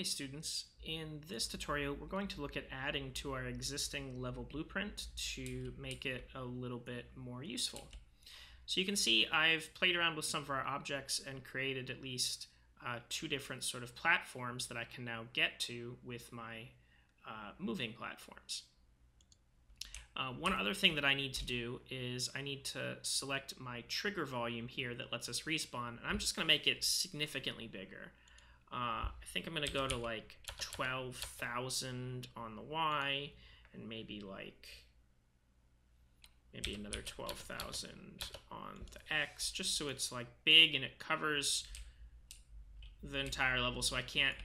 Okay students, in this tutorial we're going to look at adding to our existing level blueprint to make it a little bit more useful. So you can see I've played around with some of our objects and created at least uh, two different sort of platforms that I can now get to with my uh, moving platforms. Uh, one other thing that I need to do is I need to select my trigger volume here that lets us respawn, and I'm just going to make it significantly bigger. Uh, I think I'm going to go to like 12,000 on the Y and maybe like maybe another 12,000 on the X just so it's like big and it covers the entire level so I can't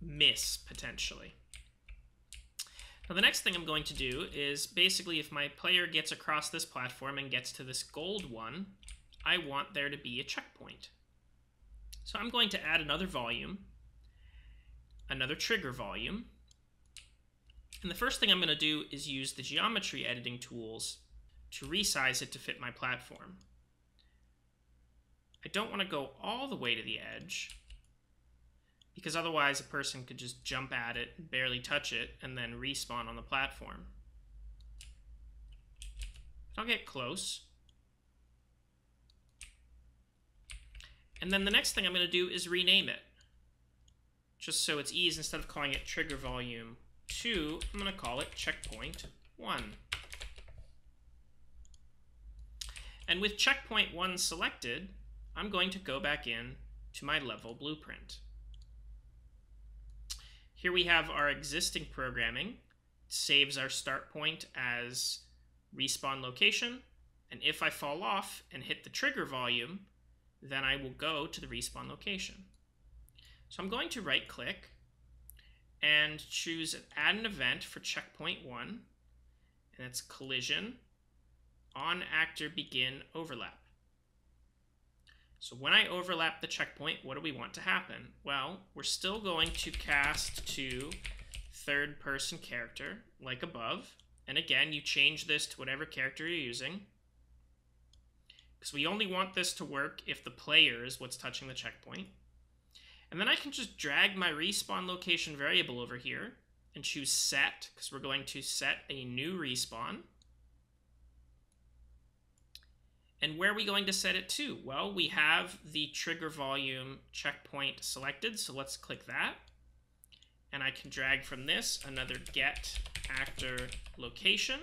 miss potentially. Now the next thing I'm going to do is basically if my player gets across this platform and gets to this gold one, I want there to be a checkpoint. So I'm going to add another volume another trigger volume. And the first thing I'm going to do is use the geometry editing tools to resize it to fit my platform. I don't want to go all the way to the edge because otherwise a person could just jump at it, barely touch it, and then respawn on the platform. I'll get close. And then the next thing I'm going to do is rename it just so it's easy, instead of calling it trigger volume 2, I'm going to call it checkpoint 1. And with checkpoint 1 selected, I'm going to go back in to my level blueprint. Here we have our existing programming. It saves our start point as respawn location. And if I fall off and hit the trigger volume, then I will go to the respawn location. So I'm going to right click and choose add an event for checkpoint one, and it's collision on actor begin overlap. So when I overlap the checkpoint, what do we want to happen? Well, we're still going to cast to third person character like above. And again, you change this to whatever character you're using. Because we only want this to work if the player is what's touching the checkpoint. And then I can just drag my respawn location variable over here and choose set, because we're going to set a new respawn. And where are we going to set it to? Well, we have the trigger volume checkpoint selected, so let's click that. And I can drag from this another get actor location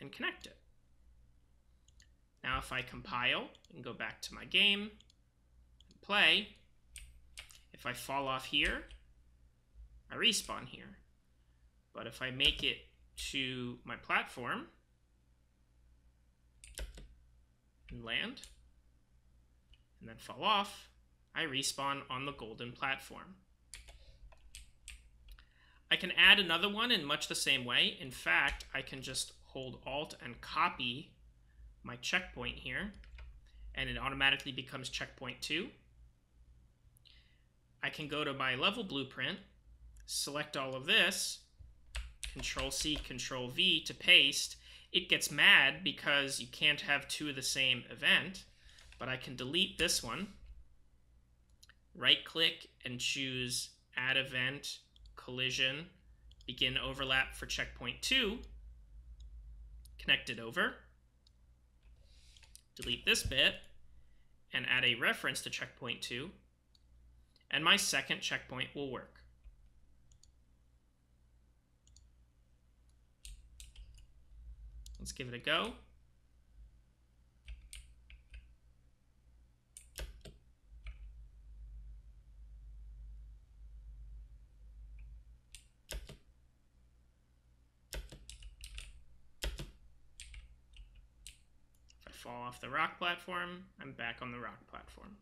and connect it. Now if I compile and go back to my game, play, if I fall off here, I respawn here. But if I make it to my platform and land, and then fall off, I respawn on the golden platform. I can add another one in much the same way. In fact, I can just hold Alt and copy my checkpoint here, and it automatically becomes checkpoint 2. I can go to my level blueprint, select all of this, Control C, Control V to paste. It gets mad because you can't have two of the same event, but I can delete this one, right click and choose Add Event, Collision, Begin Overlap for checkpoint 2, connect it over, delete this bit, and add a reference to checkpoint 2, and my second checkpoint will work. Let's give it a go. If I fall off the rock platform, I'm back on the rock platform.